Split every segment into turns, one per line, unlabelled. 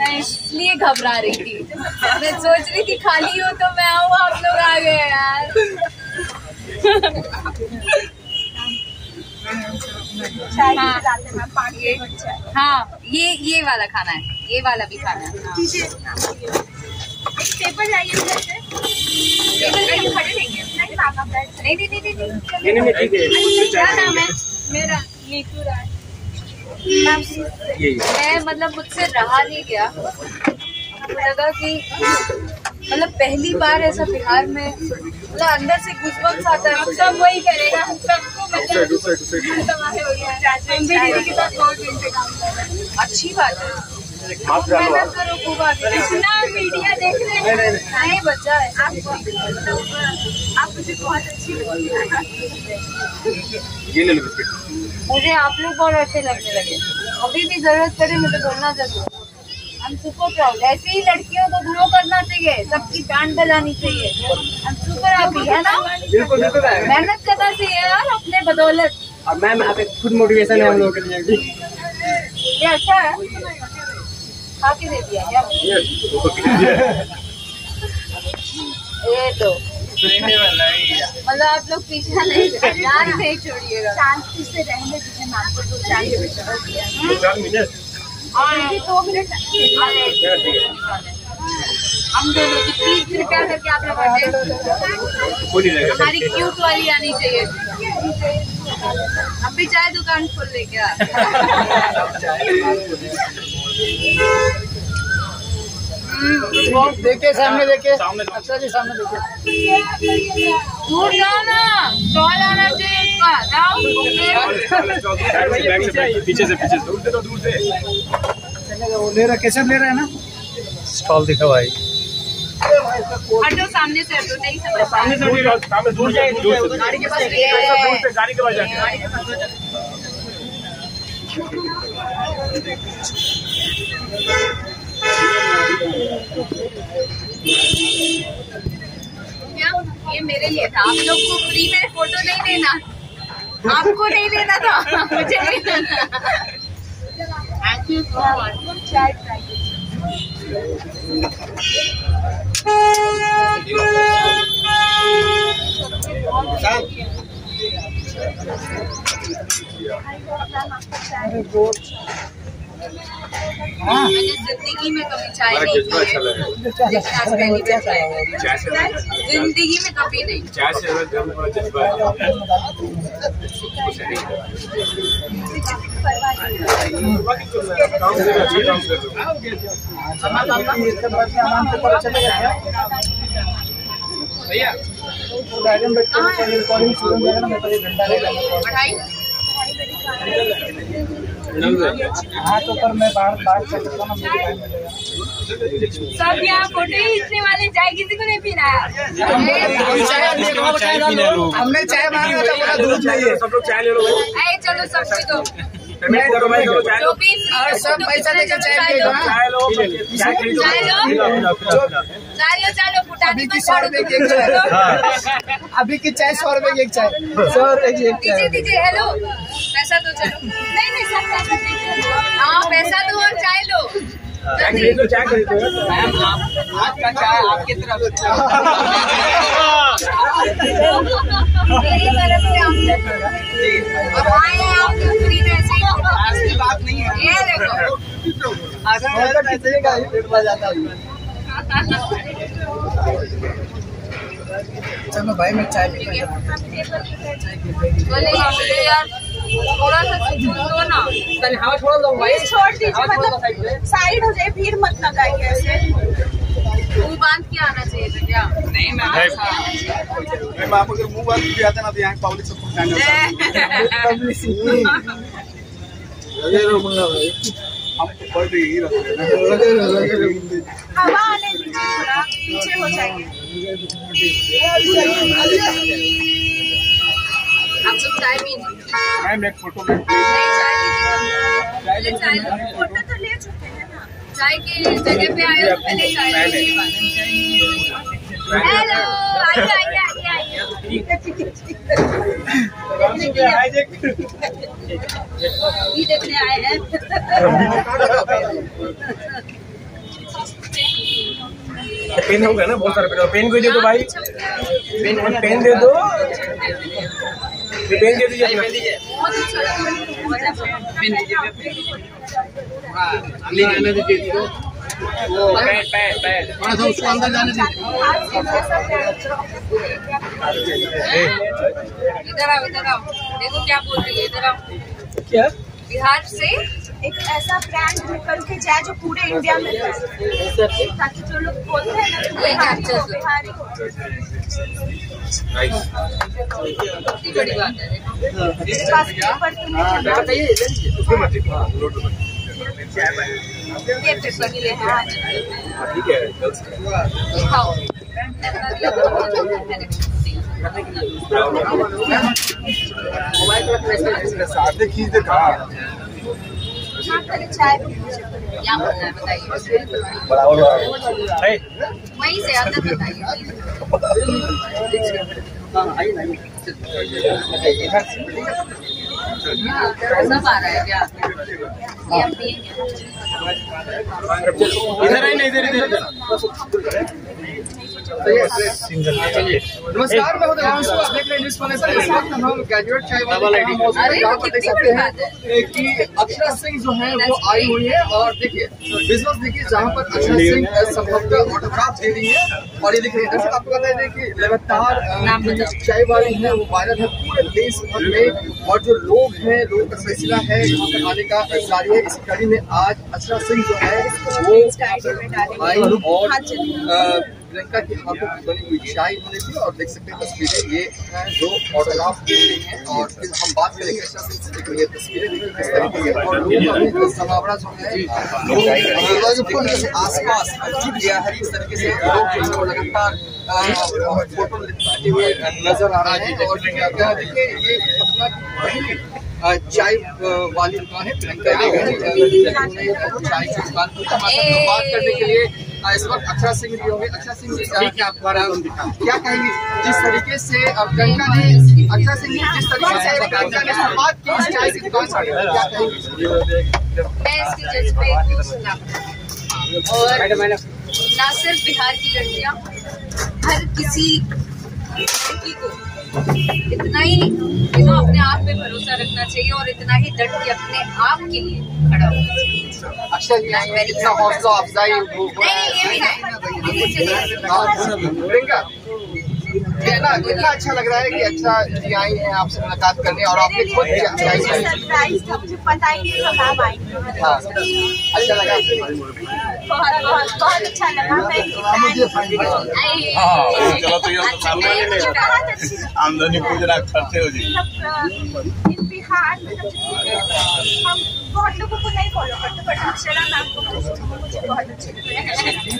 मैं इसलिए घबरा रही थी। मैं सोच रही थी खाली हो तो मैं आऊँ आप लोग आ गए यार। हाँ।
हैं
हाँ ये ये वाला खाना है ये वाला भी खाना है हाँ।
पेपर चाहिए ही खड़े नहीं
नहीं नहीं नहीं नहीं नहीं।
नहीं नहीं नहीं, ठीक है।
क्या नाम है मेरा नीतू
ये
मैं मतलब मुझसे रहा नहीं गया। लगा कि मतलब पहली बार ऐसा बिहार में मतलब अंदर से गुजबम्स आता है। सब वही करेगा। सबको
हो। हैं।
अच्छी बात है। मेहनत करो खूब आगे
इतना मीडिया देख रहे हैं।
बच्चा है।
आपको आप मुझे बहुत अच्छी
ये ले लो बिस्किट।
मुझे आप लोग बहुत अच्छे लगने लगे। अभी भी ज़रूरत पड़े मुझे बोलना ज़रूर। हम सुपर प्राउड ऐसे ही लड़कियों को ग्रो करना चाहिए सबकी बैंड बजानी चाहिए। हम सुपर हैप्पी है ना?
बिल्कुल बिल्कुल
मेहनत करना चाहिए यार अपने बदौलत।
अब मैम यहाँ पे खुद मोटिवेशन है हम लोगों के लिए भी।
ये अच्छा है? खा के दे दिया क्या ये तो। मतलब आप लोग पीछा नहीं ध्यान नहीं छोड़िएगा।
शांति से रहने दीजिए मैम को तो चाहिए
दीदी दो मिनट? हम दोनों की प्लीज़ कृपया करके आप लोग। हमारी क्यूट वाली आनी चाहिए। हम भी चाय दुकान खोल ले क्या?
देखे सामने देखे। अच्छा जी सामने देखे।
दूर जाओ ना स्टॉल आना चाहिए इसका जाओ
पीछे से पीछे दूर से तो दूर से।
वो ले रहा केसर ले रहा है ना?
स्टॉल दिखा भाई।
हटो सामने से हटो नहीं समझ
सामने से दूर सामने दूर जाए दूर से।
गाड़ी के पास
दूर से गाड़ी के पास
ये मेरे लिए था। आप लोग को फ्री में फ़ोटो नहीं लेना आपको नहीं लेना था। मुझे नहीं लेना थैंक यू सो
चाय
मैंने ज़िंदगी में कभी चाय नहीं पी है। कर रही हूँ। ज़िंदगी में कभी नहीं।
चाय से जज्बा है। अच्छी भैया
तो रिकॉर्डिंग शुरू हो? जाएगा ना मैं तो एक घंटा रहेगा
पढ़ाई?
हाँ तो पर मैं बाहर चल सकता हूँ
सब यहाँ फ़ोटो ही खींचने वाले चाय किसी को नहीं पीना? है
हमने चाय मांगा था बोला दूध चाहिए।
सब लोग चाय ले लो भाई।
आए चलो सब
और सब पैसा चाय
लो।
चाय लो
फुटानी
अभी की सौ रुपए की एक चाय। अभी की चाय सौ रुपए की एक चाय। सौ रुपए की एक चाय।
हेलो पैसा तो चलो। नहीं नहीं सब पैसा हाँ। पैसा दो और चाय लो।
चाय खरीदो चाय खरीदो
आपका चाय आपकी तरफ़
मेरी तरफ़ से आप आए आप लोग फ्री में ऐसे ही।
बात नहीं है।
ये देखो।
कितने का ही? पेट भर जाता है चलो भाई मैं चाय पी
है। बोले यार थोड़ा सा दो ना।
हवा छोड़ दो
प्लीज़ छोड़ दीजिए मतलब साइड हो जाए भीड़ मत लगाइए ऐसे।
मुँह बाँध के आना चाहिए था क्या?
नहीं मैं
मैं आप अगर मुँह बात भी आता ना तो यहाँ पब्लिक सब कुछ हम पढ़ रही ही रहते हैं
हवा आने दीजिए पीछे हो जाइए
आप सब चाय पी
मैम एक फ़ोटो में
नहीं चाय
फ़ोटो तो ले चुके हैं ना
चाय की जगह पे आए तो पहले चाय लो हेलो आइए आइए आइए आइए ये देखने आए हैं।
पेन होगा ना बहुत सारे पेन। पेन को दे दो भाई। पेन पेन दे दो। पेन दे दीजिए। अपना
बहुत लगा, बहुत
पैड पैड पैड
थोड़ा सा उसको अंदर जाने दीजिए।
इधर आओ इधर आओ। देखो क्या बोल रही है इधर आओ।
क्या?
बिहार से
एक ऐसा ब्रांड निकल के जाए जो पूरे इंडिया में ताकि जो लोग बोलते हैं ना कि
ये
बिहारी
बड़ी बात है
ये पेपर लिए हैं आज
ठीक है गर्ल्स
दिखाओ
साथ खींच दे कहा
हाँ, पहले चाय पी लीजिए।
क्या बोलना है बताइए
है
वहीं से अंदर बताइए क्या
इधर इधर इधर।
नमस्कार मैं हूँ हैं ग्रेजुएट हैं। यहाँ
तो
पर देख सकते हैं कि अक्षरा सिंह जो है वो आई हुई है और देखिए बिज़नेस देखिए जहाँ पर अक्षरा सिंह संभवतः ऑटोग्राफ दे रही है और ये दरअसल आपको बता दें कि लगातार जो
बताओ।
चाय वाली है वो वायरल है पूरे देश भर में और जो लोग हैं लोगों का सिलसिला है यहाँ पर आने का जारी है। इसी कड़ी में आज अक्षरा सिंह जो है वो आई और अ, प्रियंका की हाथों की बनी हुई चाय इन्होंने दी और देख सकते हैं तस्वीरें ये हैं जो ऑटोग्राफ दे रही हैं और फिर हम बात करेंगे ये तस्वीरें देखिए किस तरीके की और लोग जो है लोग आसपास जुट गया है इस तरीके से लोग जो है लगातार फ़ोटो लेते हुए नज़र आ रहे हैं और देखिए ये अपना चाय वाली दुकान है प्रियंका है, चाय की दुकान। खोली बात करने के लिए इस वक्त अक्षरा सिंह जी होंगे। अक्षरा सिंह जी का क्या क्या कहेंगे? जिस तरीके से अब गंगा ने अक्षरा सिंह जी जिस तरीके से गंगा ने शुरुआत की इस चाय की दुकान से क्या कहेंगे?
मैं इसकी जज पे सुना और ना सिर्फ़ बिहार की लड़कियाँ हर किसी लड़की को इतना ही यू नो अपने आप पे भरोसा रखना चाहिए और इतना ही डट के अपने आप के लिए खड़ा होना चाहिए।
अच्छा है इतना हौसला अफजाई वो
नहीं
हाँ, प्रियंका ये ना इतना अच्छा लग रहा है कि अच्छा जी आई हैं आपसे मुलाकात करने और आपने खुद
सरप्राइज़ था मुझे पता ही नहीं था मैम आएँगे
हाँ। अच्छा लगा।
बहुत बहुत बहुत अच्छा लगा मैं
चलो तो
बहुत अच्छी
आमदनी पूजना खर्चे हो जी।
मतलब बिहार हम बहुत लोगों को नहीं फॉलो करते बट अक्षरा मैम को मुझे बहुत अच्छी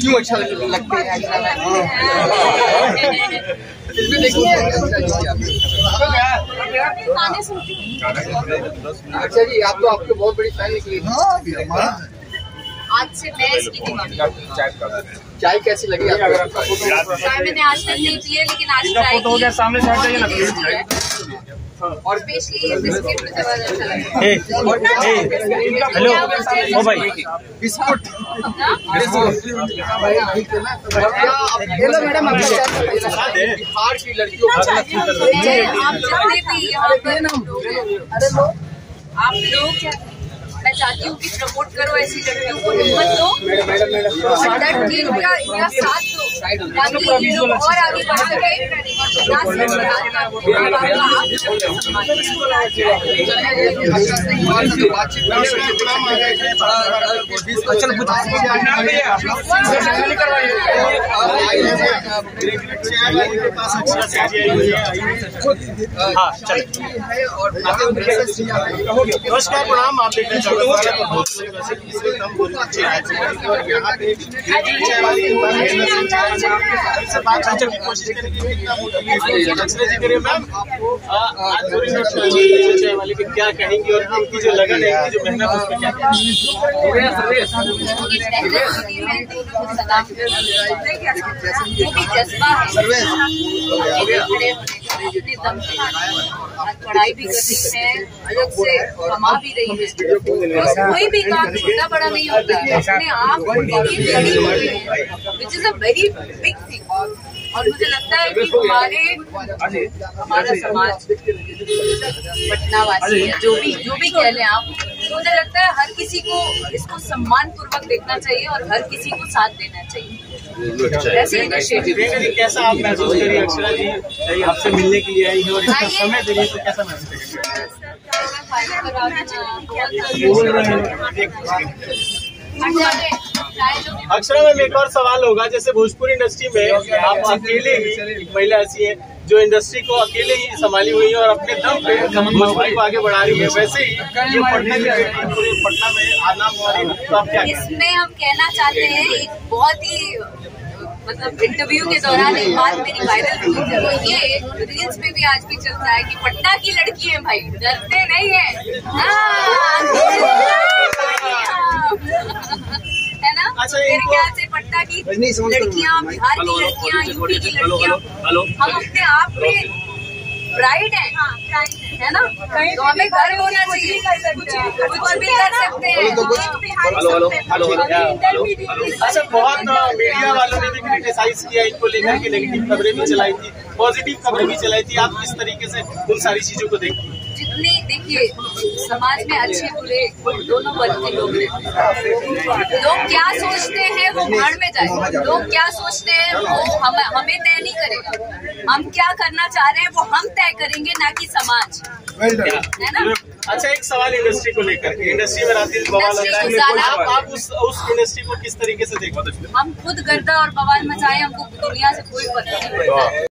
क्यों अच्छा लग- लगते हैं? अच्छा अच्छा
हूँ।
अच्छा जी आप तो आपके बहुत बड़ी फ़ैन निकली।
आज से मैं
चाय कैसी लगी आपको?
चाय मैंने आज तक नहीं पी है लेकिन आज ट्राई
की सामने
और बहुत अच्छा
ए हेलो ओ भाई।
बिस्कुट। हेलो मैडम बिहार की लड़कियों
मैं आप जितने भी यहाँ पर लोग आप लोग मैं चाहती हूँ कि प्रमोट करो ऐसी लड़कियों को हिम्मत दो। के साथ दो। और आगे बढ़ का।
हाँ,
नमस्कार
प्रणाम आप देख रहे हैं गया
बात की कोशिश करेंगे कितना मोटिवेट अक्षरा जी आज पूरी चाय वाली पे क्या कहेंगी और इनकी जो लगन है इनकी जो मेहनत क्या कहेंगी?
जज्बा है। अपने दम पढ़ाई भी कर रही है, अलग से कमा भी रही है। कोई भी काम छोटा बड़ा नहीं होता। है अपने आप खड़ी हुई है। Which is a very big thing और मुझे लगता है कि हमारे, हमारा समाज पटना वासी जो भी जो भी कह लें आप तो मुझे लगता है हर किसी को इसको सम्मान पूर्वक देखना चाहिए और हर किसी को साथ देना चाहिए। ऐसे इनिशिएटिव
कैसा आप महसूस करिए अक्षरा जी आपसे मिलने के लिए आई है और इसका समय दे रही तो कैसा महसूस करेंगे अक्षरा मैम एक और सवाल होगा जैसे भोजपुरी इंडस्ट्री में आप अकेले ही महिला ऐसी है जो इंडस्ट्री को अकेले ही संभाली हुई है और अपने दम पे भोजपुरी को आगे बढ़ा रही है वैसे ही ये पटना की पूरे पटना में आना तो आप क्या
इसमें हम कहना चाहते हैं एक बहुत ही मतलब इंटरव्यू के दौरान एक बात मेरी वायरल हुई थी वो ये रील्स में भी आज भी चलता है कि पटना की लड़की है भाई डरते नहीं है। हाँ, है ना?
अच्छा,
मेरे ख्याल से पटना की लड़कियाँ बिहार की लड़कियाँ यूपी की लड़कियाँ हम अपने आप में प्राइड है। है ना? तो हमें गर्व होना चाहिए। कुछ भी कर सकते हैं।
अच्छा बहुत मीडिया वालों ने भी क्रिटिसाइज किया इनको लेकर के नेगेटिव खबरें भी चलाई थी पॉजिटिव खबरें भी चलाई थी। आप किस तरीके से उन सारी चीज़ों को देखती हैं?
जितने देखिए समाज में अच्छे बुरे दोनों वर्ग के लोग रहते हैं। लोग क्या सोचते हैं वो भाड़ में जाए। लोग क्या सोचते हैं वो हम हमें तय नहीं करेगा। हम क्या करना चाह रहे हैं वो हम तय करेंगे ना कि समाज। है ना?
अच्छा एक सवाल इंडस्ट्री को लेकर के। इंडस्ट्री में रात बवाल आप, आप उस उस इंडस्ट्री को किस तरीके से देखते हैं
हम खुद गर्दा और बवाल मचाए हमको दुनिया से कोई फ़र्क नहीं पड़ता।